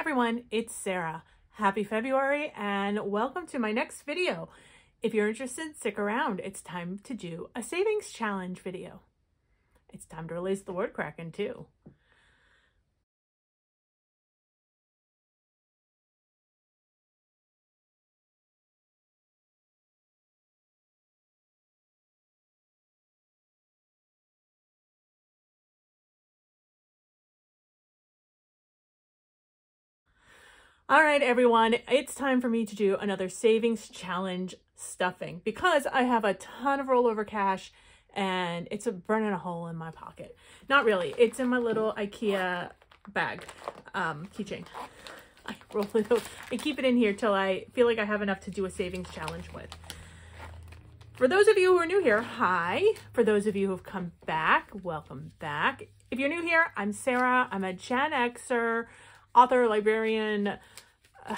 everyone, it's Sara. Happy February and welcome to my next video. If you're interested, stick around. It's time to do a savings challenge video. It's time to release the word kraken too. All right, everyone, it's time for me to do another savings challenge stuffing because I have a ton of rollover cash and it's a burning a hole in my pocket. Not really, it's in my little Ikea bag, um, keychain. I roll it I keep it in here till I feel like I have enough to do a savings challenge with. For those of you who are new here, hi. For those of you who have come back, welcome back. If you're new here, I'm Sara. I'm a Gen Xer author, librarian, uh,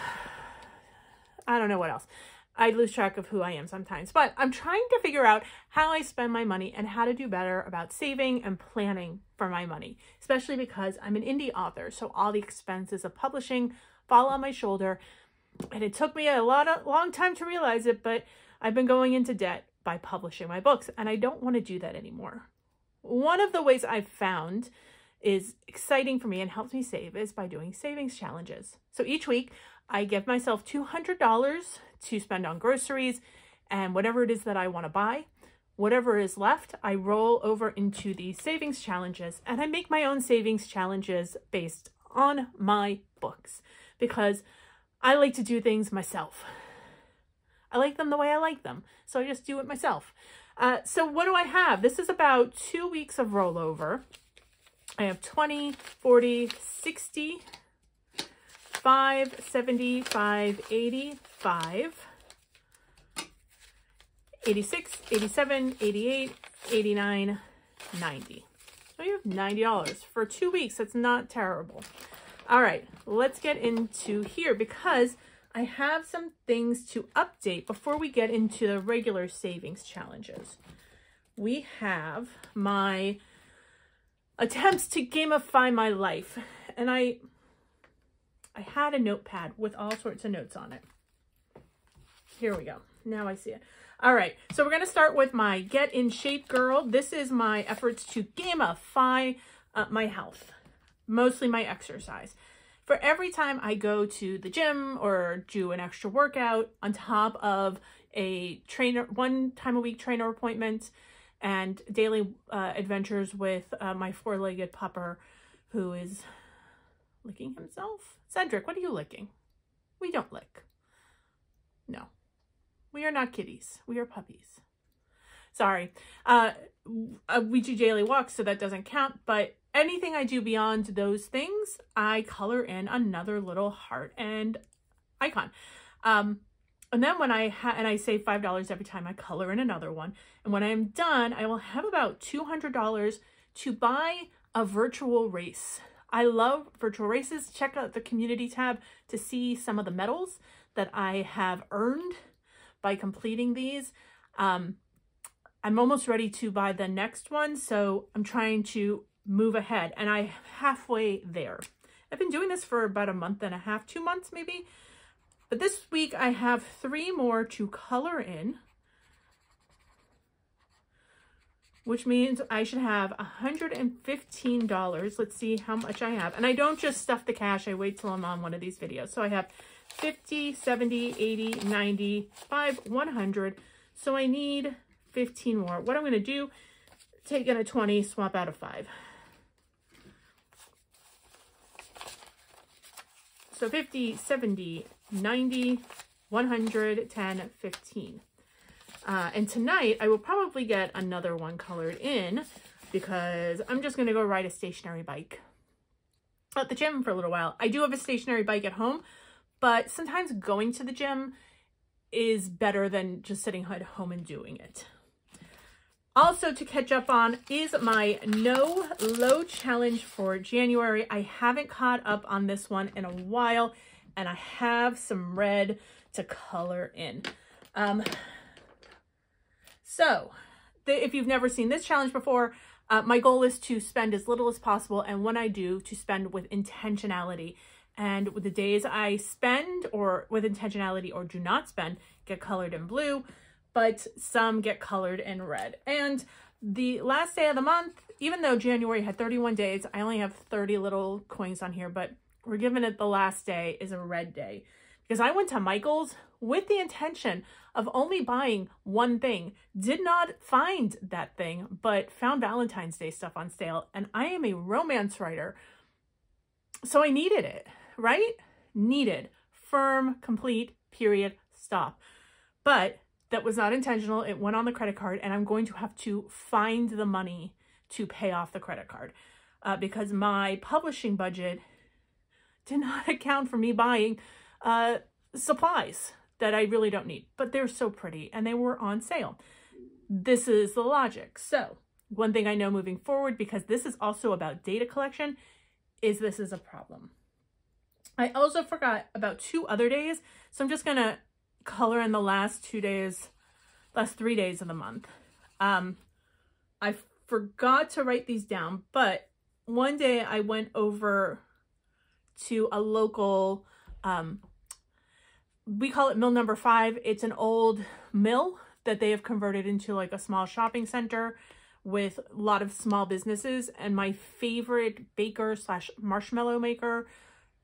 I don't know what else. I lose track of who I am sometimes, but I'm trying to figure out how I spend my money and how to do better about saving and planning for my money, especially because I'm an indie author. So all the expenses of publishing fall on my shoulder. And it took me a lot of long time to realize it, but I've been going into debt by publishing my books and I don't want to do that anymore. One of the ways I've found is exciting for me and helps me save is by doing savings challenges. So each week I give myself $200 to spend on groceries and whatever it is that I want to buy. Whatever is left, I roll over into the savings challenges and I make my own savings challenges based on my books because I like to do things myself. I like them the way I like them, so I just do it myself. Uh, so what do I have? This is about two weeks of rollover. I have 20, 40, 60, 5, 75, 85, 86, 87, 88, 89, 90. So you have $90 for two weeks. That's not terrible. All right, let's get into here because I have some things to update before we get into the regular savings challenges. We have my attempts to gamify my life. And I, I had a notepad with all sorts of notes on it. Here we go. Now I see it. All right, so we're going to start with my Get in Shape Girl. This is my efforts to gamify uh, my health, mostly my exercise. For every time I go to the gym or do an extra workout on top of a trainer, one time a week trainer appointment, and daily uh, adventures with uh, my four-legged pupper who is licking himself. Cedric, what are you licking? We don't lick. No, we are not kitties. We are puppies. Sorry. Uh, do daily walks, so that doesn't count, but anything I do beyond those things, I color in another little heart and icon. Um, and then when I and I save $5 every time I color in another one. And when I'm done, I will have about $200 to buy a virtual race. I love virtual races. Check out the community tab to see some of the medals that I have earned by completing these. Um, I'm almost ready to buy the next one, so I'm trying to move ahead, and I'm halfway there. I've been doing this for about a month and a half, two months maybe, but this week I have three more to color in, which means I should have $115. Let's see how much I have. And I don't just stuff the cash. I wait till I'm on one of these videos. So I have 50, 70, 80, 90, 5, 100. So I need 15 more. What I'm going to do, take in a 20, swap out a 5. So 50, 70, 90, 100, 10, 15. Uh, and tonight I will probably get another one colored in because I'm just going to go ride a stationary bike at the gym for a little while. I do have a stationary bike at home, but sometimes going to the gym is better than just sitting at home and doing it. Also to catch up on is my no low challenge for January. I haven't caught up on this one in a while and I have some red to color in. Um, so the, if you've never seen this challenge before, uh, my goal is to spend as little as possible and when I do, to spend with intentionality. And with the days I spend or with intentionality or do not spend get colored in blue, but some get colored in red. And the last day of the month, even though January had 31 days, I only have 30 little coins on here, but we're giving it the last day is a red day because I went to Michael's with the intention of only buying one thing. Did not find that thing, but found Valentine's Day stuff on sale. And I am a romance writer. So I needed it, right? Needed. Firm, complete, period, stop. But that was not intentional. It went on the credit card and I'm going to have to find the money to pay off the credit card uh, because my publishing budget did not account for me buying uh, supplies that I really don't need, but they're so pretty and they were on sale. This is the logic. So one thing I know moving forward, because this is also about data collection, is this is a problem. I also forgot about two other days, so I'm just going to color in the last two days, last three days of the month. Um, I forgot to write these down, but one day I went over to a local um, we call it mill number five. It's an old mill that they have converted into like a small shopping center with a lot of small businesses. And my favorite baker slash marshmallow maker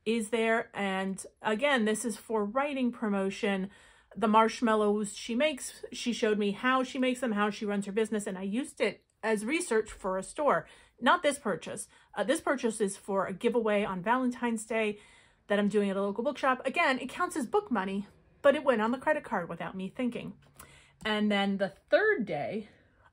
is there. And again, this is for writing promotion. The marshmallows she makes, she showed me how she makes them, how she runs her business. And I used it as research for a store. Not this purchase. Uh, this purchase is for a giveaway on Valentine's Day that I'm doing at a local bookshop. Again, it counts as book money, but it went on the credit card without me thinking. And then the third day,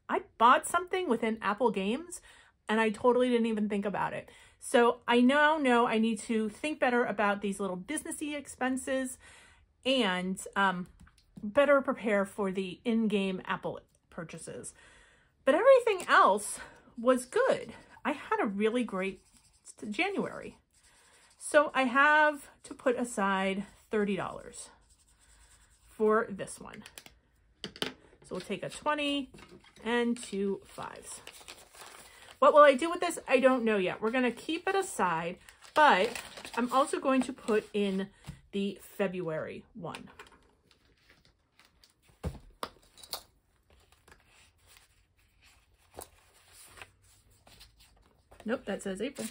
I bought something within Apple Games and I totally didn't even think about it. So I now know I need to think better about these little businessy expenses and um, better prepare for the in-game Apple purchases. But everything else was good. I had a really great January. So I have to put aside $30 for this one. So we'll take a 20 and two fives. What will I do with this? I don't know yet. We're going to keep it aside, but I'm also going to put in the February one. Nope, that says April.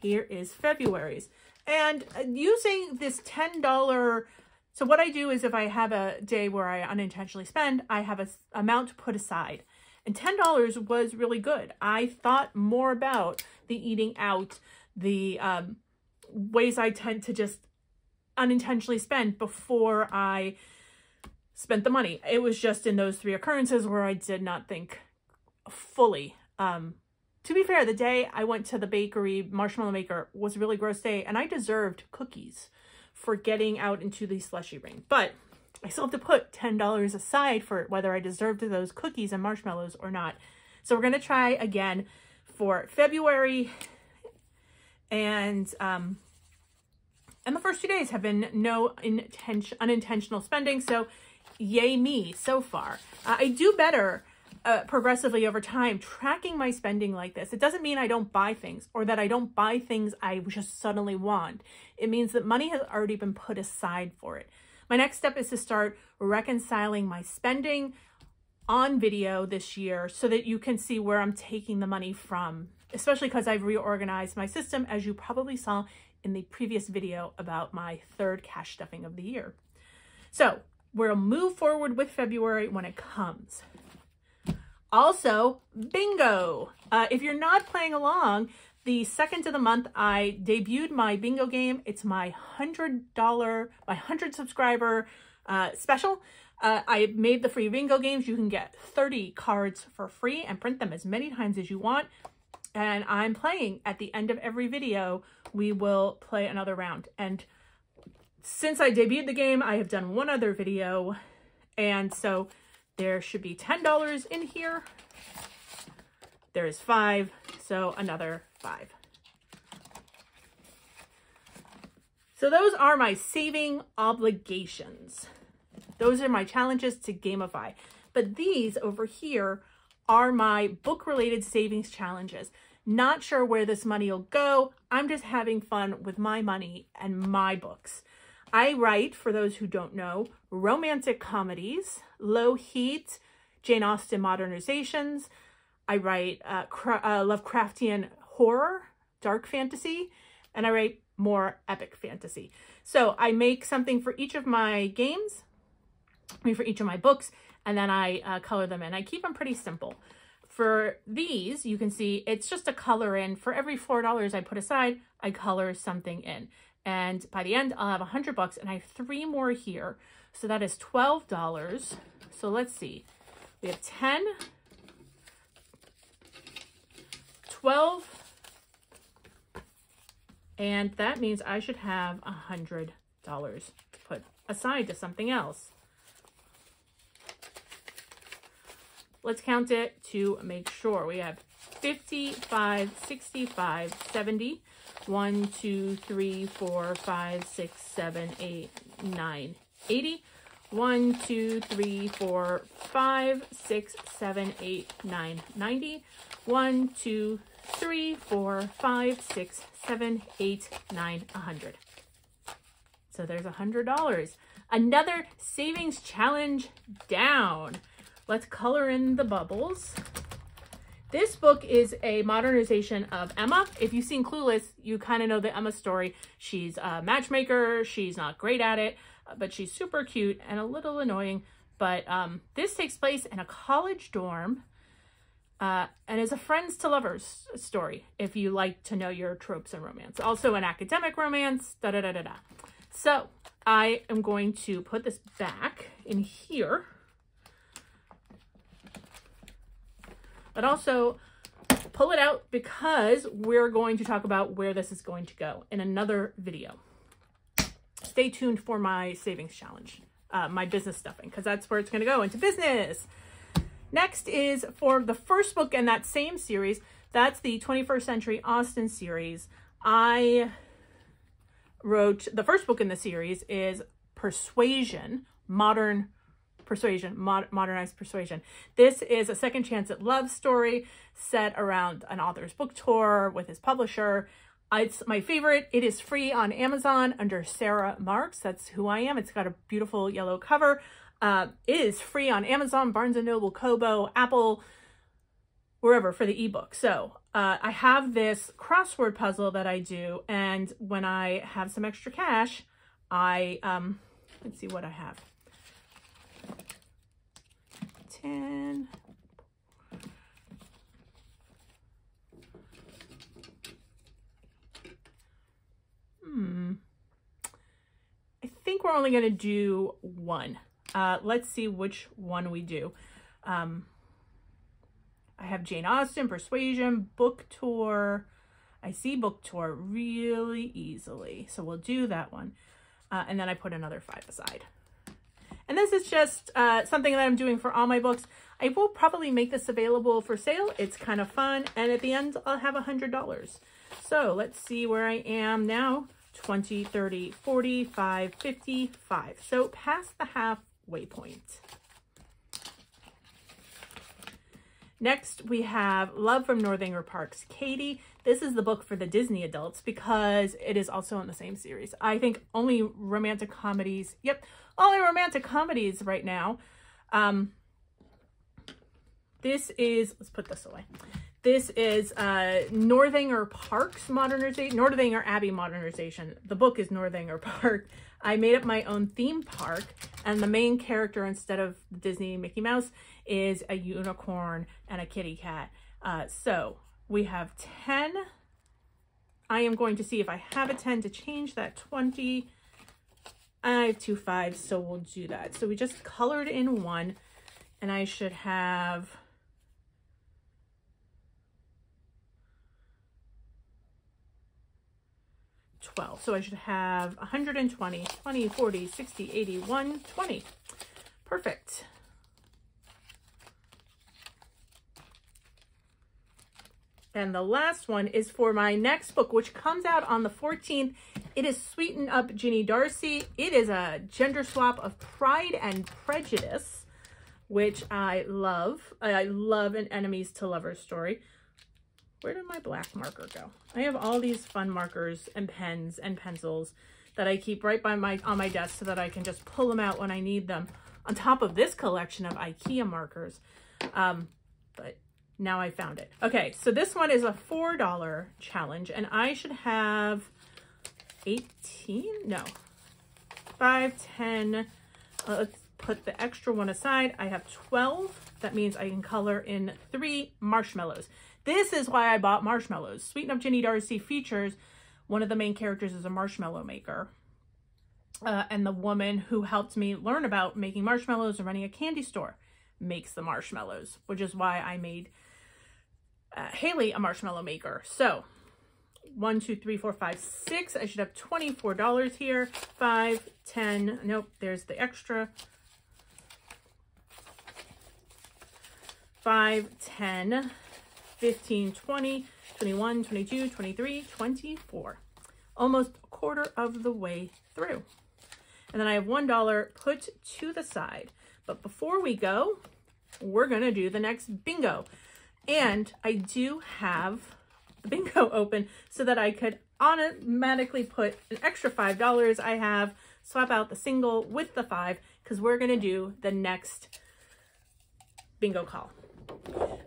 Here is February's. And uh, using this $10, so what I do is if I have a day where I unintentionally spend, I have a amount to put aside. And $10 was really good. I thought more about the eating out, the um, ways I tend to just unintentionally spend before I spent the money. It was just in those three occurrences where I did not think fully um, to be fair, the day I went to the bakery marshmallow maker was a really gross day and I deserved cookies for getting out into the slushy ring. But I still have to put $10 aside for whether I deserved those cookies and marshmallows or not. So we're going to try again for February. And, um, and the first two days have been no intention, unintentional spending. So yay me so far. Uh, I do better uh, progressively over time, tracking my spending like this, it doesn't mean I don't buy things or that I don't buy things I just suddenly want. It means that money has already been put aside for it. My next step is to start reconciling my spending on video this year so that you can see where I'm taking the money from, especially because I've reorganized my system, as you probably saw in the previous video about my third cash stuffing of the year. So we'll move forward with February when it comes. Also, bingo. Uh, if you're not playing along, the second of the month, I debuted my bingo game. It's my $100, my 100 subscriber uh, special. Uh, I made the free bingo games. You can get 30 cards for free and print them as many times as you want. And I'm playing at the end of every video, we will play another round. And since I debuted the game, I have done one other video. And so there should be $10 in here. There's five, so another five. So those are my saving obligations. Those are my challenges to gamify. But these over here are my book-related savings challenges. Not sure where this money will go. I'm just having fun with my money and my books. I write, for those who don't know, romantic comedies, low heat, Jane Austen modernizations. I write uh, uh, Lovecraftian horror, dark fantasy, and I write more epic fantasy. So I make something for each of my games, I mean for each of my books, and then I uh, color them in. I keep them pretty simple. For these, you can see it's just a color in. For every $4 I put aside, I color something in. And by the end, I'll have a 100 bucks and I have three more here. So that is $12. So let's see. We have 10, 12, and that means I should have a $100 to put aside to something else. Let's count it to make sure. We have 55, 65, 70, 1, 2, 3, 4, 5, 6, 7, 8, 9, 80, 1, 2, 3, 4, 5, 6, 7, 8, 9, 90, 1, 2, 3, 4, 5, 6, 7, 8, 9, 100. So there's $100. Another savings challenge down. Let's color in the bubbles. This book is a modernization of Emma. If you've seen Clueless, you kind of know the Emma story. She's a matchmaker. She's not great at it, but she's super cute and a little annoying. But um, this takes place in a college dorm uh, and is a friends to lovers story, if you like to know your tropes in romance. Also an academic romance, da da da da da. So I am going to put this back in here but also pull it out because we're going to talk about where this is going to go in another video. Stay tuned for my savings challenge, uh, my business stuffing, because that's where it's going to go into business. Next is for the first book in that same series. That's the 21st Century Austen series. I wrote, the first book in the series is Persuasion, Modern Persuasion, mod Modernized Persuasion. This is a second chance at love story set around an author's book tour with his publisher. It's my favorite. It is free on Amazon under Sara Marks. That's who I am. It's got a beautiful yellow cover. Uh, it is free on Amazon, Barnes & Noble, Kobo, Apple, wherever for the ebook. So uh, I have this crossword puzzle that I do. And when I have some extra cash, I, um, let's see what I have. 10. Hmm. I think we're only going to do one. Uh, let's see which one we do. Um, I have Jane Austen, Persuasion, Book Tour. I see Book Tour really easily. So we'll do that one. Uh, and then I put another five aside. And this is just uh, something that I'm doing for all my books. I will probably make this available for sale. It's kind of fun. And at the end, I'll have a $100. So let's see where I am now. 20, 30, 45, 55. So past the halfway point. Next, we have Love from Northanger Park's Katie. This is the book for the Disney adults because it is also in the same series. I think only romantic comedies, yep, only romantic comedies right now. Um, this is, let's put this away. This is uh, Northanger Park's modernization, Northanger Abbey modernization. The book is Northanger Park. I made up my own theme park and the main character instead of Disney Mickey Mouse is a unicorn and a kitty cat. Uh, so we have 10. I am going to see if I have a 10 to change that 20. I have two fives, so we'll do that. So we just colored in one, and I should have... Twelve. So I should have 120, 20, 40, 60, 80, 120. Perfect. And the last one is for my next book, which comes out on the 14th. It is Sweeten Up Ginny Darcy. It is a gender swap of Pride and Prejudice, which I love. I love an enemies to lovers story. Where did my black marker go? I have all these fun markers and pens and pencils that I keep right by my on my desk so that I can just pull them out when I need them on top of this collection of Ikea markers. Um, but now I found it. Okay, so this one is a $4 challenge and I should have 18? No, 5, 10, uh, let's put the extra one aside. I have 12. That means I can color in three marshmallows. This is why I bought marshmallows. Sweet Enough Ginny Darcy features one of the main characters is a marshmallow maker. Uh, and the woman who helped me learn about making marshmallows and running a candy store makes the marshmallows, which is why I made uh, Haley a marshmallow maker. So one, two, three, four, five, six. I should have $24 here. Five, ten. Nope, there's the extra. Five, ten, fifteen, twenty, twenty-one, twenty-two, twenty-three, twenty-four. Almost a quarter of the way through. And then I have $1 put to the side. But before we go, we're going to do the next bingo. And I do have the bingo open so that I could automatically put an extra $5 I have, swap out the single with the five, because we're going to do the next bingo call.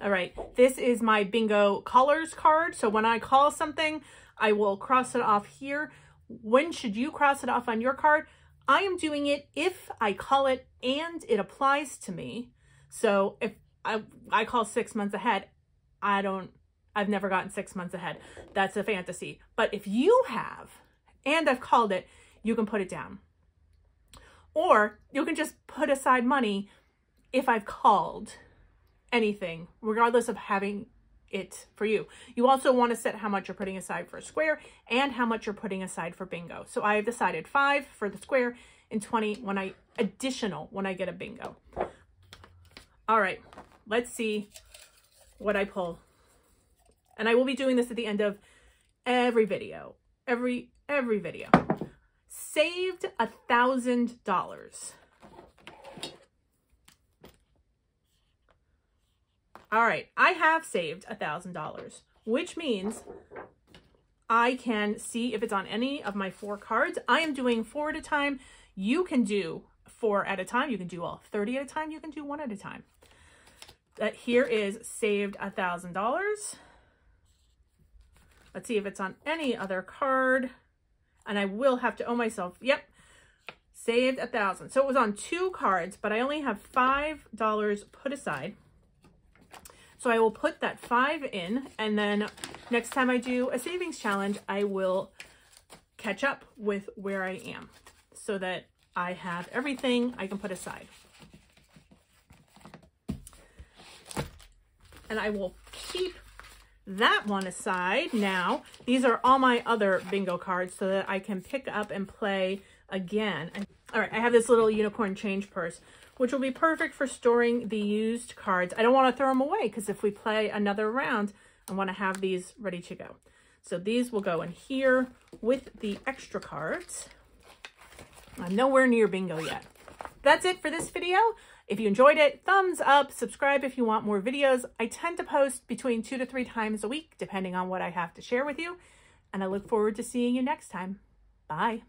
All right, this is my bingo colors card. So when I call something, I will cross it off here. When should you cross it off on your card? I am doing it if I call it and it applies to me. So if I, I call six months ahead, I don't, I've never gotten six months ahead. That's a fantasy. But if you have, and I've called it, you can put it down. Or you can just put aside money if I've called anything, regardless of having it for you. You also want to set how much you're putting aside for a square and how much you're putting aside for bingo. So I have decided five for the square and 20 when I additional when I get a bingo. All right, let's see what I pull. And I will be doing this at the end of every video, every, every video. Saved a thousand dollars. All right, I have saved a $1,000, which means I can see if it's on any of my four cards. I am doing four at a time. You can do four at a time. You can do all 30 at a time. You can do one at a time. That here is saved a $1,000. Let's see if it's on any other card. And I will have to owe myself. Yep. Saved a thousand. So it was on two cards, but I only have $5 put aside. So I will put that five in and then next time I do a savings challenge, I will catch up with where I am so that I have everything I can put aside. And I will keep that one aside now. These are all my other bingo cards so that I can pick up and play again. All right, I have this little unicorn change purse which will be perfect for storing the used cards. I don't want to throw them away because if we play another round, I want to have these ready to go. So these will go in here with the extra cards. I'm nowhere near bingo yet. That's it for this video. If you enjoyed it, thumbs up, subscribe if you want more videos. I tend to post between two to three times a week, depending on what I have to share with you. And I look forward to seeing you next time. Bye.